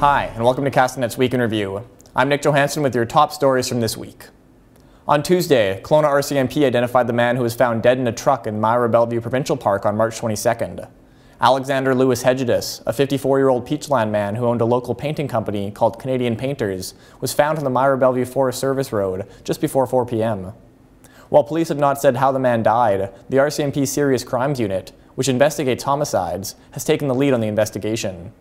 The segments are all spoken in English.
Hi, and welcome to Castanet's Week in Review. I'm Nich Johansen with your top stories from this week. On Tuesday, Kelowna RCMP identified the man who was found dead in a truck in Myra Bellevue Provincial Park on March 22nd. Alexander Lewis Hedgedis, a 54-year-old Peachland man who owned a local painting company called Canadian Painters, was found on the Myra Bellevue Forest Service Road just before 4 p.m. While police have not said how the man died, the RCMP Serious Crimes Unit, which investigates homicides, has taken the lead on the investigation.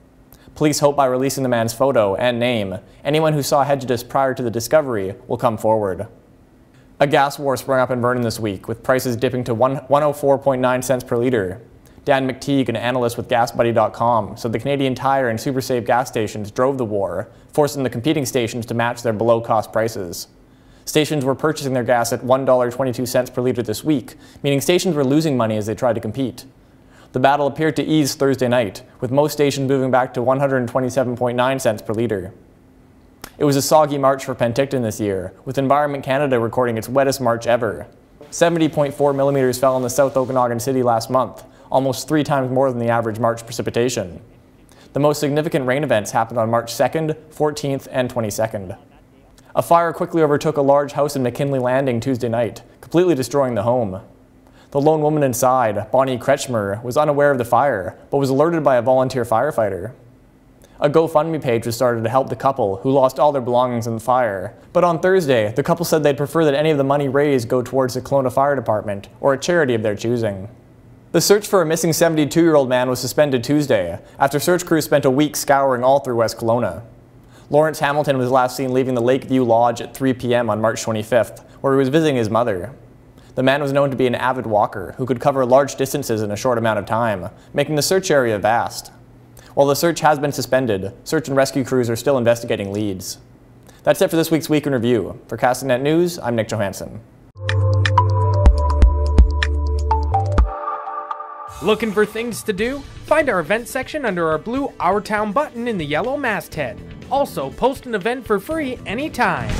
Police hope by releasing the man's photo and name, anyone who saw Hedgedis prior to the discovery will come forward. A gas war sprung up in Vernon this week, with prices dipping to 104.9 cents per litre. Dan McTeague, an analyst with GasBuddy.com, said the Canadian Tire and SuperSave gas stations drove the war, forcing the competing stations to match their below-cost prices. Stations were purchasing their gas at $1.22 per litre this week, meaning stations were losing money as they tried to compete. The battle appeared to ease Thursday night, with most stations moving back to 127.9 cents per litre. It was a soggy March for Penticton this year, with Environment Canada recording its wettest March ever. 70.4 millimetres fell in the South Okanagan City last month, almost three times more than the average March precipitation. The most significant rain events happened on March 2nd, 14th, and 22nd. A fire quickly overtook a large house in McKinley Landing Tuesday night, completely destroying the home. The lone woman inside, Bonnie Kretschmer, was unaware of the fire, but was alerted by a volunteer firefighter. A GoFundMe page was started to help the couple, who lost all their belongings in the fire. But on Thursday, the couple said they'd prefer that any of the money raised go towards the Kelowna Fire Department, or a charity of their choosing. The search for a missing 72-year-old man was suspended Tuesday, after search crews spent a week scouring all through West Kelowna. Lawrence Hamilton was last seen leaving the Lakeview Lodge at 3 p.m. on March 25th, where he was visiting his mother. The man was known to be an avid walker who could cover large distances in a short amount of time, making the search area vast. While the search has been suspended, search and rescue crews are still investigating leads. That's it for this week's Week in Review. For Castanet News, I'm Nich Johansen. Looking for things to do? Find our event section under our blue Our Town button in the yellow masthead. Also, post an event for free anytime.